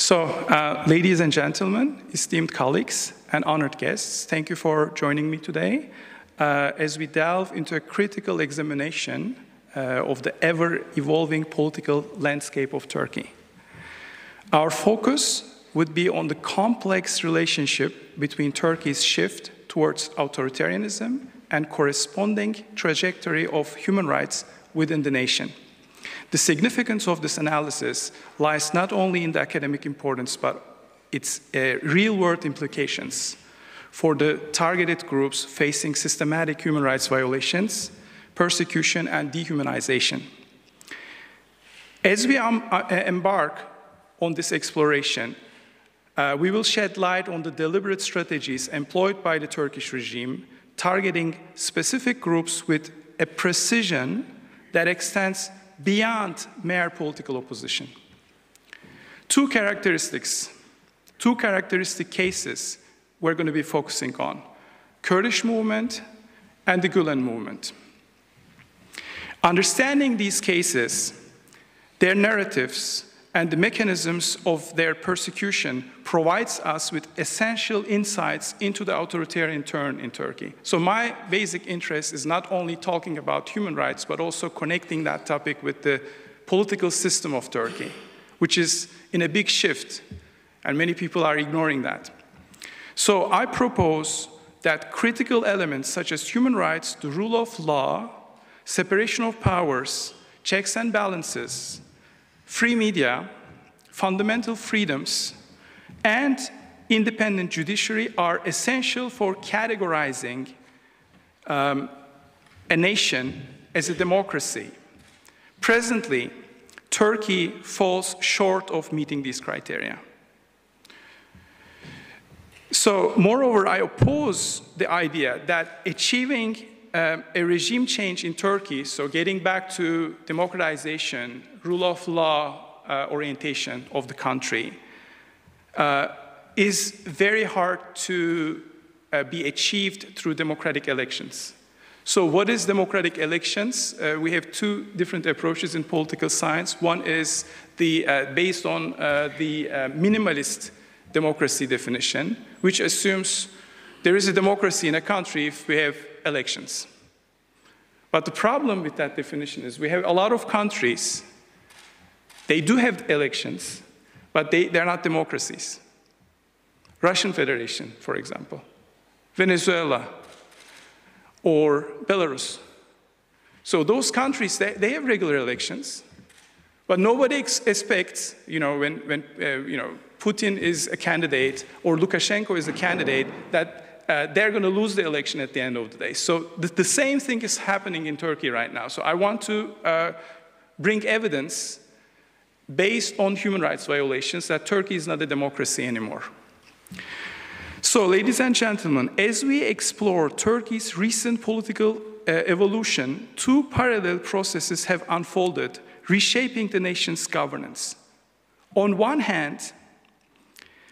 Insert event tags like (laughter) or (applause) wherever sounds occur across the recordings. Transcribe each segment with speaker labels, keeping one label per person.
Speaker 1: So, uh, ladies and gentlemen, esteemed colleagues, and honored guests, thank you for joining me today uh, as we delve into a critical examination uh, of the ever evolving political landscape of Turkey. Our focus would be on the complex relationship between Turkey's shift towards authoritarianism and corresponding trajectory of human rights within the nation. The significance of this analysis lies not only in the academic importance, but its uh, real world implications for the targeted groups facing systematic human rights violations, persecution, and dehumanization. As we um, uh, embark on this exploration, uh, we will shed light on the deliberate strategies employed by the Turkish regime targeting specific groups with a precision that extends beyond mere political opposition. Two characteristics, two characteristic cases we're going to be focusing on Kurdish movement and the Gulen movement. Understanding these cases, their narratives, and the mechanisms of their persecution provides us with essential insights into the authoritarian turn in Turkey. So my basic interest is not only talking about human rights, but also connecting that topic with the political system of Turkey, which is in a big shift, and many people are ignoring that. So I propose that critical elements such as human rights, the rule of law, separation of powers, checks and balances, free media, fundamental freedoms, and independent judiciary are essential for categorizing um, a nation as a democracy. Presently, Turkey falls short of meeting these criteria. So, moreover, I oppose the idea that achieving um, a regime change in Turkey, so getting back to democratization, rule of law uh, orientation of the country, uh, is very hard to uh, be achieved through democratic elections. So, what is democratic elections? Uh, we have two different approaches in political science. One is the, uh, based on uh, the minimalist democracy definition, which assumes there is a democracy in a country if we have elections. But the problem with that definition is we have a lot of countries, they do have elections, but they, they're not democracies. Russian Federation, for example, Venezuela, or Belarus. So those countries, they, they have regular elections, but nobody ex expects, you know, when, when uh, you know, Putin is a candidate or Lukashenko is a candidate, that uh, they're going to lose the election at the end of the day. So the, the, same thing is happening in Turkey right now. So I want to uh, bring evidence based on human rights violations that Turkey is not a democracy anymore. So, ladies and gentlemen, as we explore Turkey's recent political uh, evolution, two parallel processes have unfolded, reshaping the nation's governance. On one hand,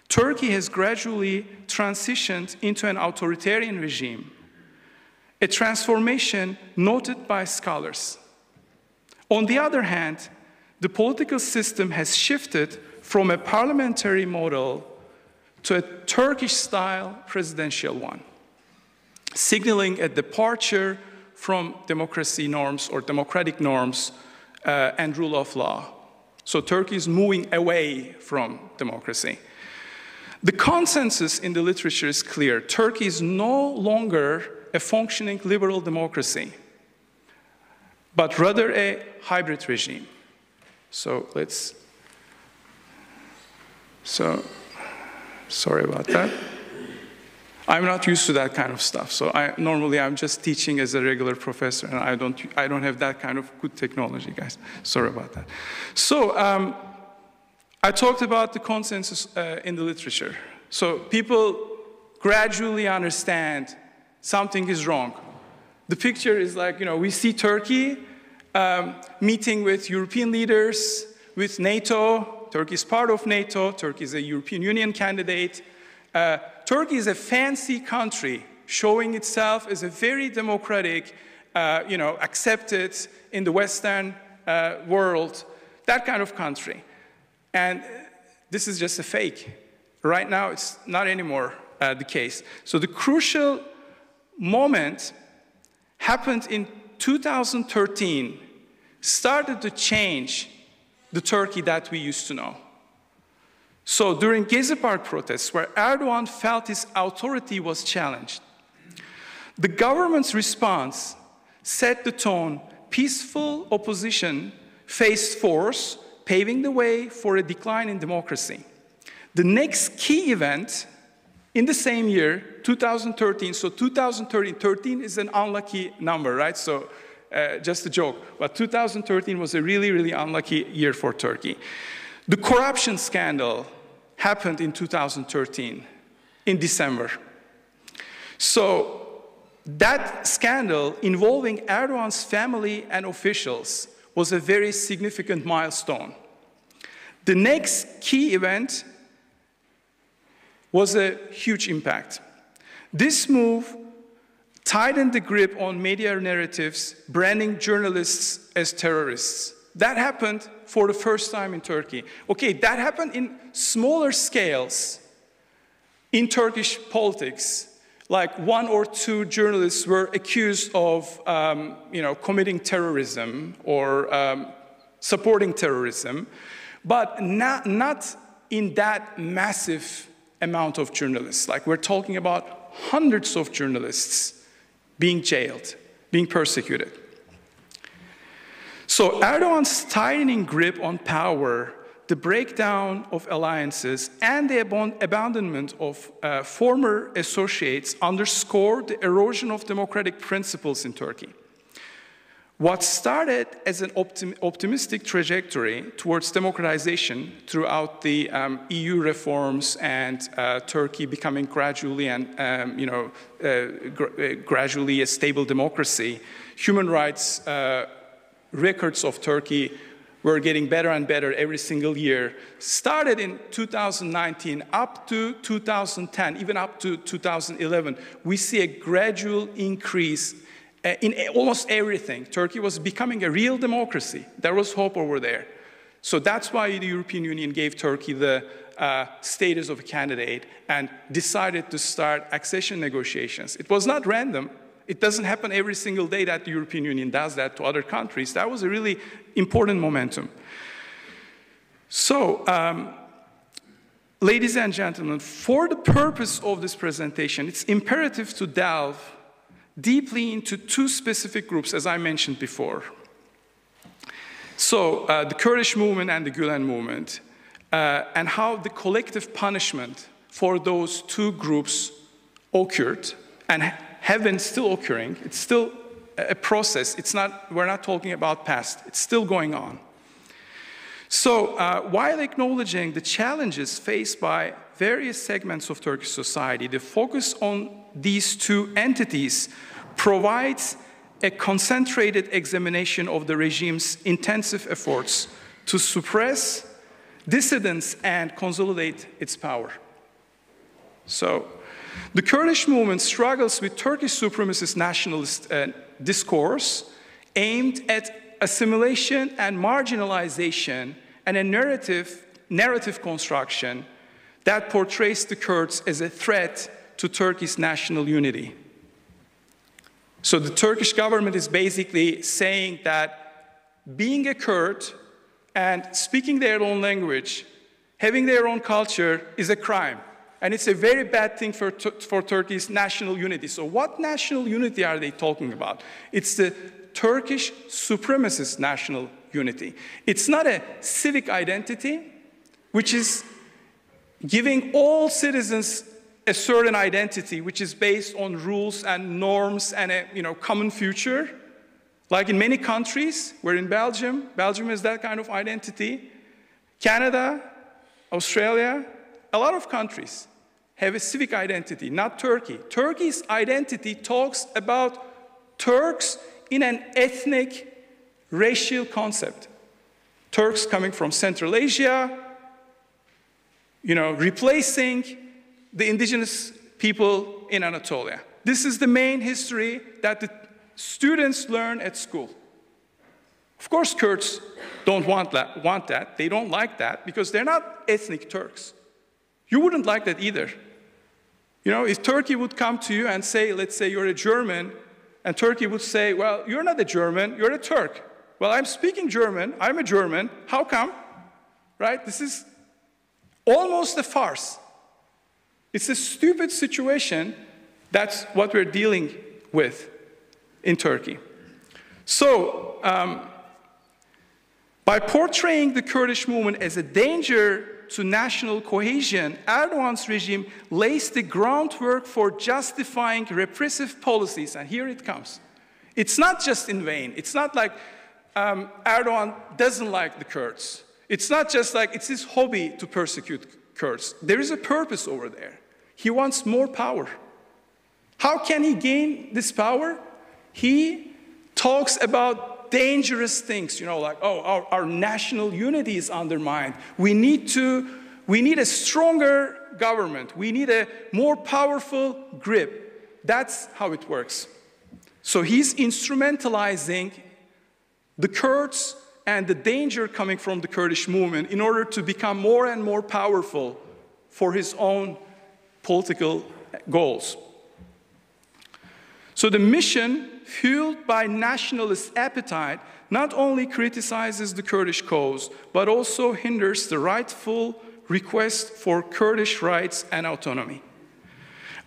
Speaker 1: Turkey has gradually transitioned into an authoritarian regime, a transformation noted by scholars. On the other hand, the political system has shifted from a parliamentary model to a Turkish style presidential one, signaling a departure from democracy norms or democratic norms uh, and rule of law. So Turkey is moving away from democracy. The consensus in the literature is clear. Turkey is no longer a functioning liberal democracy, but rather a hybrid regime. So let's, so, sorry about that. I'm not used to that kind of stuff. So I, normally I'm just teaching as a regular professor, and I don't, I don't have that kind of good technology, guys. Sorry about that. So um, I talked about the consensus uh, in the literature. So people gradually understand something is wrong. The picture is like, you know, we see Turkey um, meeting with European leaders, with NATO. Turkey is part of NATO. Turkey is a European Union candidate. Uh, Turkey is a fancy country showing itself as a very democratic, uh, you know, accepted in the Western uh, world, that kind of country. And this is just a fake. Right now, it's not anymore uh, the case. So the crucial moment happened in 2013, started to change the Turkey that we used to know. So during Gezi Park protests, where Erdogan felt his authority was challenged, the government's response set the tone. Peaceful opposition faced force, paving the way for a decline in democracy. The next key event in the same year, 2013, so 2013, 13 is an unlucky number, right? So uh, just a joke, but 2013 was a really, really unlucky year for Turkey. The corruption scandal happened in 2013, in December. So that scandal involving Erdogan's family and officials was a very significant milestone. The next key event was a huge impact. This move tightened the grip on media narratives, branding journalists as terrorists. That happened for the first time in Turkey. Okay, that happened in smaller scales in Turkish politics like one or two journalists were accused of um, you know, committing terrorism or um, supporting terrorism, but not, not in that massive amount of journalists. Like we're talking about hundreds of journalists being jailed, being persecuted. So Erdogan's tightening grip on power the breakdown of alliances and the abandonment of uh, former associates underscore the erosion of democratic principles in Turkey. What started as an optim optimistic trajectory towards democratization throughout the um, EU reforms and uh, Turkey becoming gradually and um, you know uh, gr uh, gradually a stable democracy, human rights uh, records of Turkey were getting better and better every single year. Started in 2019 up to 2010, even up to 2011, we see a gradual increase uh, in almost everything. Turkey was becoming a real democracy. There was hope over there. So that's why the European Union gave Turkey the uh, status of a candidate and decided to start accession negotiations. It was not random. It doesn't happen every single day that the European Union does that to other countries. That was a really important momentum. So, um, ladies and gentlemen, for the purpose of this presentation, it's imperative to delve deeply into two specific groups, as I mentioned before. So, uh, the Kurdish movement and the Gulen movement, uh, and how the collective punishment for those two groups occurred and have been still occurring. It's still a process. It's not, we're not talking about past. It's still going on. So uh, while acknowledging the challenges faced by various segments of Turkish society, the focus on these two entities provides a concentrated examination of the regime's intensive efforts to suppress dissidents and consolidate its power. So the Kurdish movement struggles with Turkish supremacist nationalist uh, discourse aimed at assimilation and marginalization and a narrative, narrative construction that portrays the Kurds as a threat to Turkey's national unity. So the Turkish government is basically saying that being a Kurd and speaking their own language, having their own culture is a crime. And it's a very bad thing for, for Turkey's national unity. So, what national unity are they talking about? It's the Turkish supremacist national unity. It's not a civic identity, which is giving all citizens a certain identity, which is based on rules and norms and a you know, common future. Like in many countries, we're in Belgium, Belgium is that kind of identity. Canada, Australia, a lot of countries have a civic identity, not Turkey. Turkey's identity talks about Turks in an ethnic, racial concept. Turks coming from Central Asia, you know, replacing the indigenous people in Anatolia. This is the main history that the students learn at school. Of course, Kurds don't want that, want that. They don't like that because they're not ethnic Turks. You wouldn't like that either. You know, if Turkey would come to you and say, let's say you're a German, and Turkey would say, well, you're not a German, you're a Turk. Well, I'm speaking German, I'm a German, how come? Right? This is almost a farce. It's a stupid situation. That's what we're dealing with in Turkey. So, um, by portraying the Kurdish movement as a danger to national cohesion, Erdogan's regime lays the groundwork for justifying repressive policies. And here it comes. It's not just in vain. It's not like um, Erdogan doesn't like the Kurds. It's not just like it's his hobby to persecute Kurds. There is a purpose over there. He wants more power. How can he gain this power? He talks about dangerous things, you know, like, oh, our, our national unity is undermined. We need to, we need a stronger government. We need a more powerful grip. That's how it works. So he's instrumentalizing the Kurds and the danger coming from the Kurdish movement in order to become more and more powerful for his own political goals. So the mission, fueled by nationalist appetite, not only criticizes the Kurdish cause, but also hinders the rightful request for Kurdish rights and autonomy.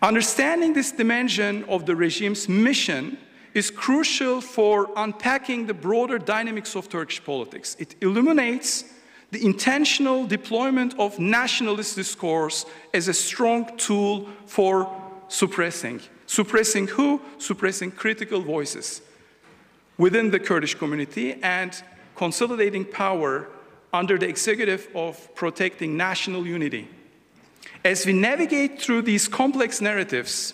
Speaker 1: Understanding this dimension of the regime's mission is crucial for unpacking the broader dynamics of Turkish politics. It illuminates the intentional deployment of nationalist discourse as a strong tool for suppressing. Suppressing who? Suppressing critical voices within the Kurdish community and consolidating power under the executive of protecting national unity. As we navigate through these complex narratives,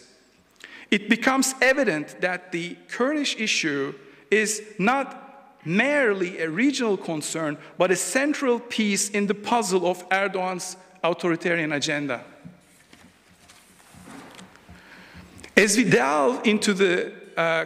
Speaker 1: it becomes evident that the Kurdish issue is not merely a regional concern, but a central piece in the puzzle of Erdogan's authoritarian agenda. As we delve into the uh,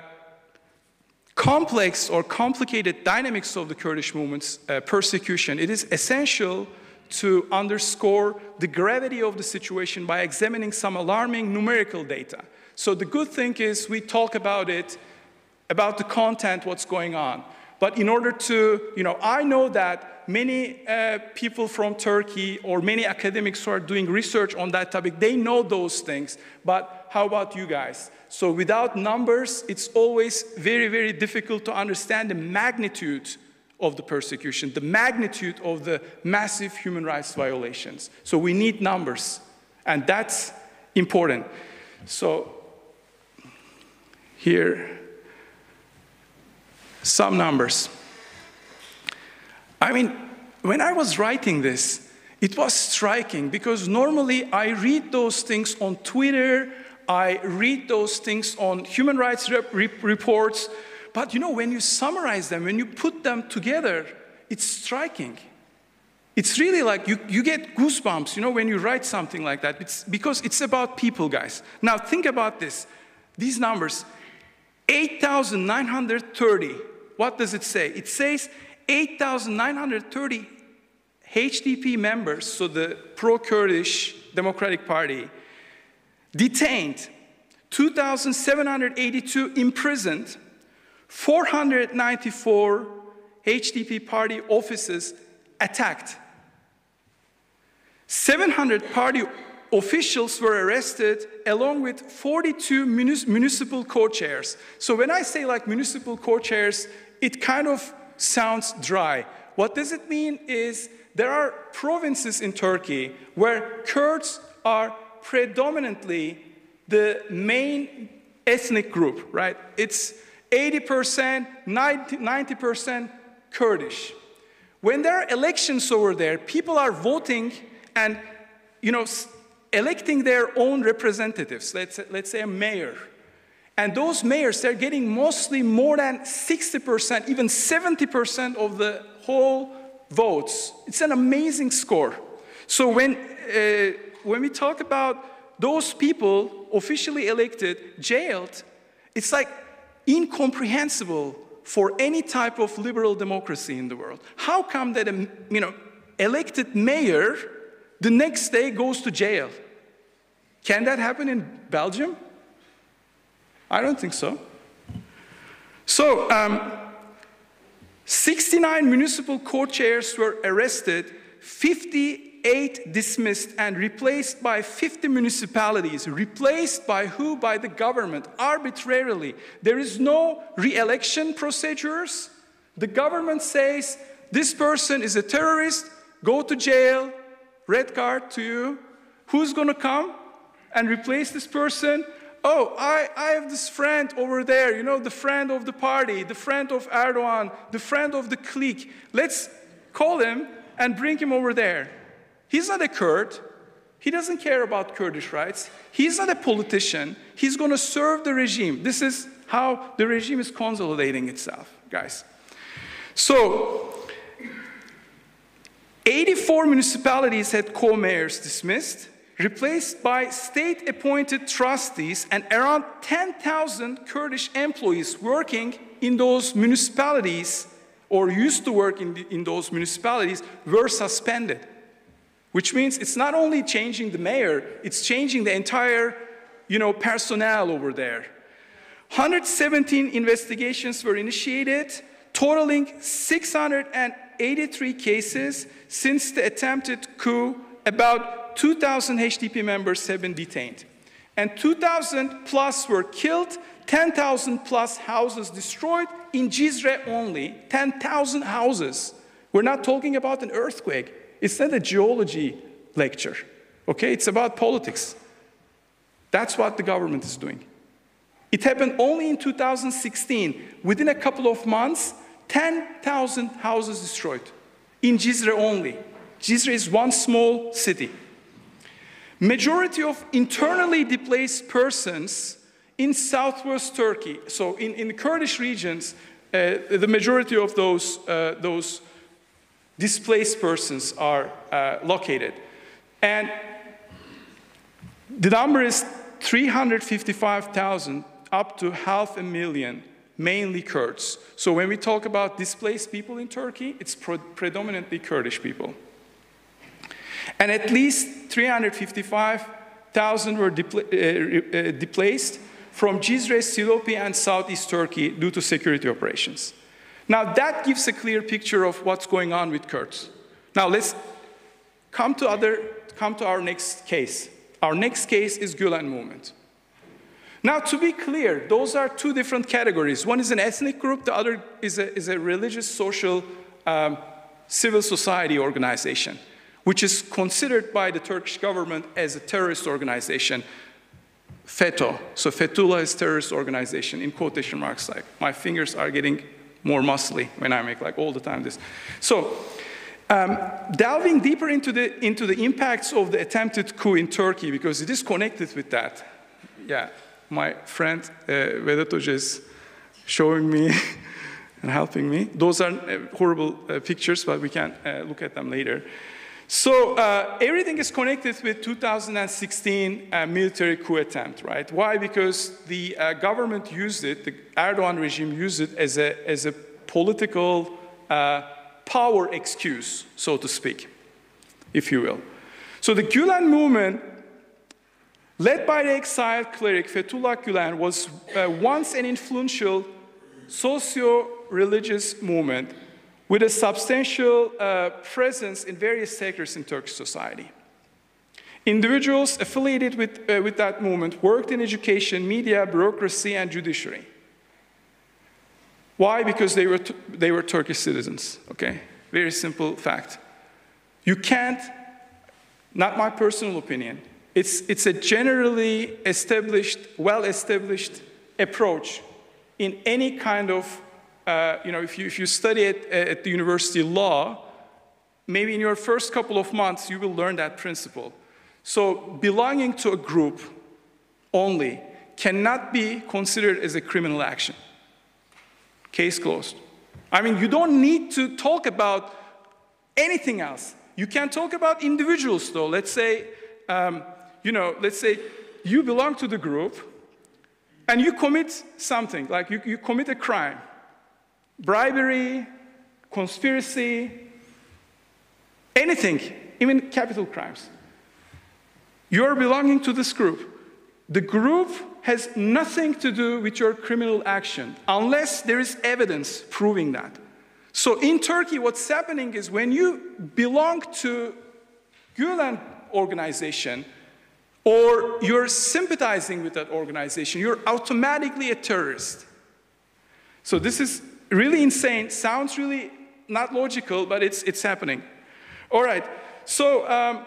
Speaker 1: complex or complicated dynamics of the Kurdish movement's uh, persecution, it is essential to underscore the gravity of the situation by examining some alarming numerical data. So the good thing is we talk about it, about the content, what's going on. But in order to, you know, I know that many uh, people from Turkey or many academics who are doing research on that topic, they know those things. But how about you guys? So without numbers, it's always very, very difficult to understand the magnitude of the persecution, the magnitude of the massive human rights violations. So we need numbers, and that's important. So here some numbers. I mean, when I was writing this, it was striking because normally I read those things on Twitter, I read those things on human rights rep reports, but you know, when you summarize them, when you put them together, it's striking. It's really like you, you get goosebumps, you know, when you write something like that. It's because it's about people, guys. Now, think about this. These numbers 8,930. What does it say? It says 8,930 HDP members, so the pro Kurdish Democratic Party, detained, 2,782 imprisoned, 494 HDP party offices attacked. 700 party officials were arrested along with 42 municipal co-chairs. So when I say like municipal co-chairs, it kind of sounds dry. What does it mean is there are provinces in Turkey where Kurds are predominantly the main ethnic group, right? It's 80%, 90% Kurdish. When there are elections over there, people are voting and, you know, electing their own representatives, let's, let's say a mayor. And those mayors, they're getting mostly more than 60%, even 70% of the whole votes. It's an amazing score. So when, uh, when we talk about those people officially elected, jailed, it's like incomprehensible for any type of liberal democracy in the world. How come that a you know, elected mayor the next day goes to jail? Can that happen in Belgium? I don't think so. So, um, 69 municipal co-chairs were arrested, 58 dismissed and replaced by 50 municipalities. Replaced by who? By the government, arbitrarily. There is no re-election procedures. The government says, this person is a terrorist, go to jail, red card to you. Who's gonna come and replace this person? oh, I, I have this friend over there, you know, the friend of the party, the friend of Erdogan, the friend of the clique. Let's call him and bring him over there. He's not a Kurd. He doesn't care about Kurdish rights. He's not a politician. He's going to serve the regime. This is how the regime is consolidating itself, guys. So, 84 municipalities had co mayors dismissed replaced by state appointed trustees and around 10,000 Kurdish employees working in those municipalities or used to work in, the, in those municipalities were suspended. Which means it's not only changing the mayor, it's changing the entire you know, personnel over there. 117 investigations were initiated, totaling 683 cases since the attempted coup about 2,000 HDP members have been detained. And 2,000 plus were killed, 10,000 plus houses destroyed in Cizre only, 10,000 houses. We're not talking about an earthquake. It's not a geology lecture, okay? It's about politics. That's what the government is doing. It happened only in 2016. Within a couple of months, 10,000 houses destroyed in Cizre only. Cizre is one small city. Majority of internally displaced persons in southwest Turkey, so in, in Kurdish regions, uh, the majority of those, uh, those displaced persons are uh, located. And the number is 355,000 up to half a million, mainly Kurds. So when we talk about displaced people in Turkey, it's predominantly Kurdish people. And at least 355,000 were uh, uh, displaced from Cizre, Silopi, and southeast Turkey due to security operations. Now, that gives a clear picture of what's going on with Kurds. Now, let's come to, other, come to our next case. Our next case is Gulen movement. Now, to be clear, those are two different categories. One is an ethnic group, the other is a, is a religious, social, um, civil society organization which is considered by the Turkish government as a terrorist organization. FETÖ. So Fethullahist terrorist organization in quotation marks. Like my fingers are getting more muscly when I make like all the time this. So um, delving deeper into the, into the impacts of the attempted coup in Turkey, because it is connected with that. Yeah, my friend uh, Vedat is showing me (laughs) and helping me. Those are uh, horrible uh, pictures, but we can uh, look at them later. So uh, everything is connected with 2016 uh, military coup attempt, right? Why? Because the uh, government used it, the Erdogan regime used it as a, as a political uh, power excuse, so to speak, if you will. So the Gulen movement, led by the exiled cleric Fethullah Gulen, was uh, once an influential socio-religious movement with a substantial uh, presence in various sectors in Turkish society. Individuals affiliated with, uh, with that movement worked in education, media, bureaucracy, and judiciary. Why? Because they were, they were Turkish citizens, okay? Very simple fact. You can't, not my personal opinion, it's, it's a generally established, well established approach in any kind of uh, you know, if you, if you study it at the university law, maybe in your first couple of months, you will learn that principle. So belonging to a group only cannot be considered as a criminal action. Case closed. I mean, you don't need to talk about anything else. You can talk about individuals, though. Let's say, um, you know, let's say you belong to the group and you commit something, like you, you commit a crime. Bribery, conspiracy, anything, even capital crimes. You're belonging to this group. The group has nothing to do with your criminal action unless there is evidence proving that. So in Turkey, what's happening is when you belong to Gulen organization or you're sympathizing with that organization, you're automatically a terrorist. So this is really insane, sounds really not logical, but it's, it's happening. All right, so um,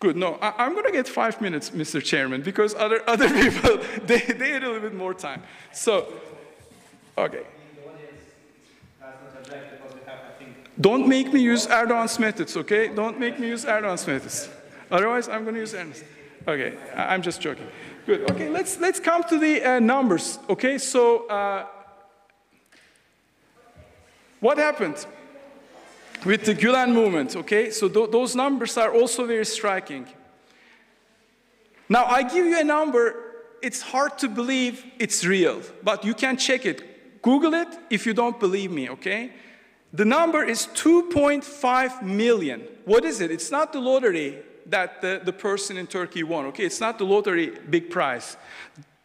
Speaker 1: Good. No, I, am going to get five minutes, Mr. Chairman, because other, (laughs) other people, they, they had a little bit more time. So, okay. Don't make me use Erdogan's methods, okay? Don't make me use Erdogan's methods. Otherwise, I'm going to use Ernest. Okay, I'm just joking. Good. Okay, let's, let's come to the uh, numbers, okay? So, uh, what happened? with the Gulen movement, okay? So th those numbers are also very striking. Now, I give you a number, it's hard to believe it's real, but you can check it. Google it if you don't believe me, okay? The number is 2.5 million. What is it? It's not the lottery that the, the person in Turkey won, okay? It's not the lottery big prize.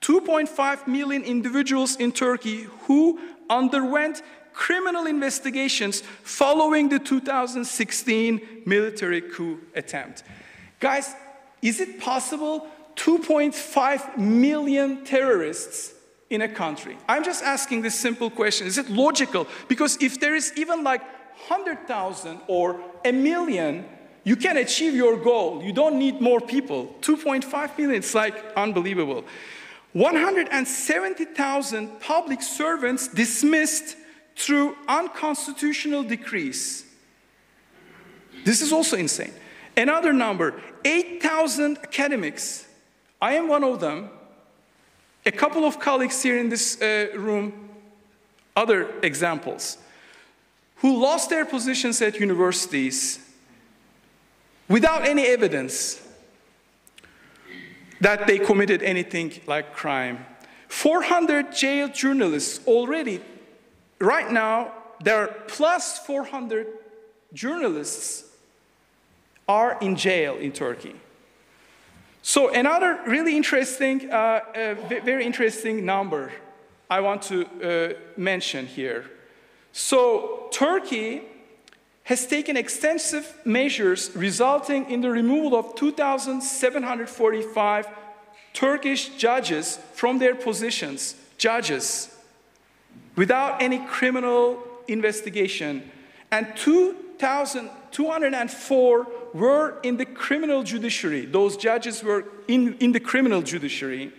Speaker 1: 2.5 million individuals in Turkey who underwent criminal investigations following the 2016 military coup attempt. Guys, is it possible 2.5 million terrorists in a country? I'm just asking this simple question. Is it logical? Because if there is even like 100,000 or a million, you can achieve your goal. You don't need more people. 2.5 million, it's like unbelievable. 170,000 public servants dismissed through unconstitutional decrees. This is also insane. Another number 8,000 academics. I am one of them. A couple of colleagues here in this uh, room, other examples, who lost their positions at universities without any evidence that they committed anything like crime. 400 jailed journalists already right now, there are plus 400 journalists are in jail in Turkey. So another really interesting, uh, uh, very interesting number I want to uh, mention here. So Turkey has taken extensive measures resulting in the removal of 2,745 Turkish judges from their positions, judges without any criminal investigation, and 2,204 were in the criminal judiciary. Those judges were in, in the criminal judiciary.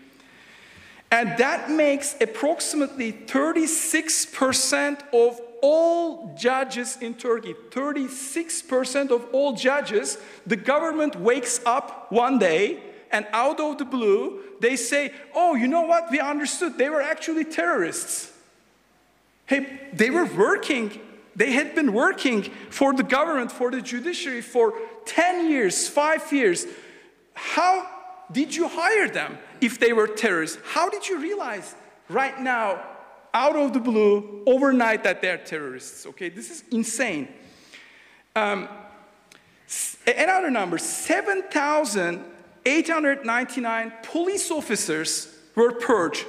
Speaker 1: And that makes approximately 36% of all judges in Turkey, 36% of all judges, the government wakes up one day and out of the blue, they say, oh, you know what? We understood they were actually terrorists. Hey, they were working, they had been working for the government, for the judiciary for 10 years, five years. How did you hire them if they were terrorists? How did you realize right now, out of the blue, overnight, that they're terrorists? Okay, this is insane. Um, another number 7,899 police officers were purged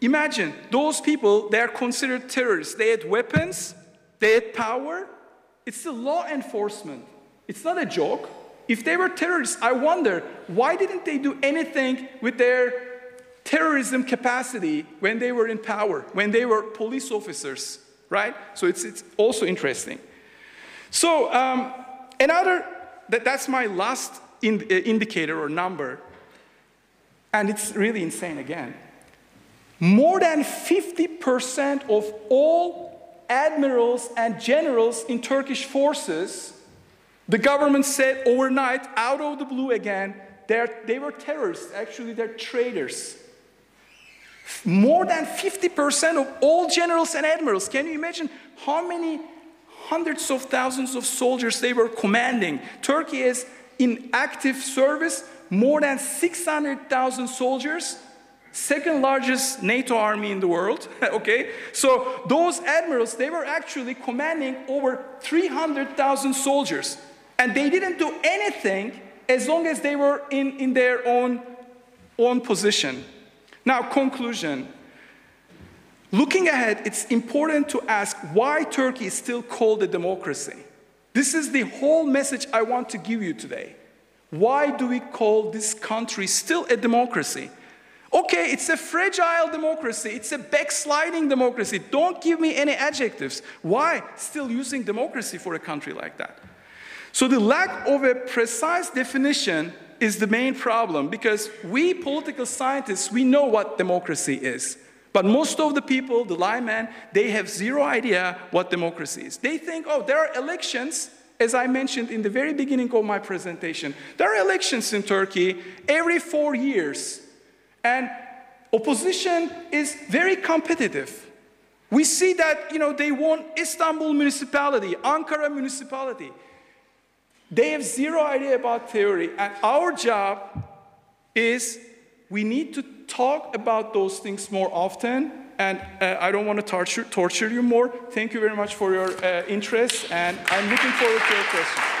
Speaker 1: Imagine those people, they are considered terrorists. They had weapons, they had power. It's the law enforcement. It's not a joke. If they were terrorists, I wonder why didn't they do anything with their terrorism capacity when they were in power, when they were police officers, right? So it's, it's also interesting. So um, another, that, that's my last in, uh, indicator or number, and it's really insane again. More than 50% of all admirals and generals in Turkish forces, the government said overnight, out of the blue again, they were terrorists. Actually, they're traitors. More than 50% of all generals and admirals. Can you imagine how many hundreds of thousands of soldiers they were commanding? Turkey is in active service more than 600,000 soldiers second largest NATO army in the world, (laughs) okay? So those admirals, they were actually commanding over 300,000 soldiers. And they didn't do anything as long as they were in, in their own, own position. Now, conclusion. Looking ahead, it's important to ask why Turkey is still called a democracy. This is the whole message I want to give you today. Why do we call this country still a democracy? Okay, it's a fragile democracy. It's a backsliding democracy. Don't give me any adjectives. Why still using democracy for a country like that? So the lack of a precise definition is the main problem because we political scientists, we know what democracy is. But most of the people, the laymen, they have zero idea what democracy is. They think, oh, there are elections, as I mentioned in the very beginning of my presentation. There are elections in Turkey every four years. And opposition is very competitive. We see that, you know, they won Istanbul municipality, Ankara municipality. They have zero idea about theory. And our job is we need to talk about those things more often. And uh, I don't want to torture, torture you more. Thank you very much for your uh, interest. And I'm looking forward to your questions.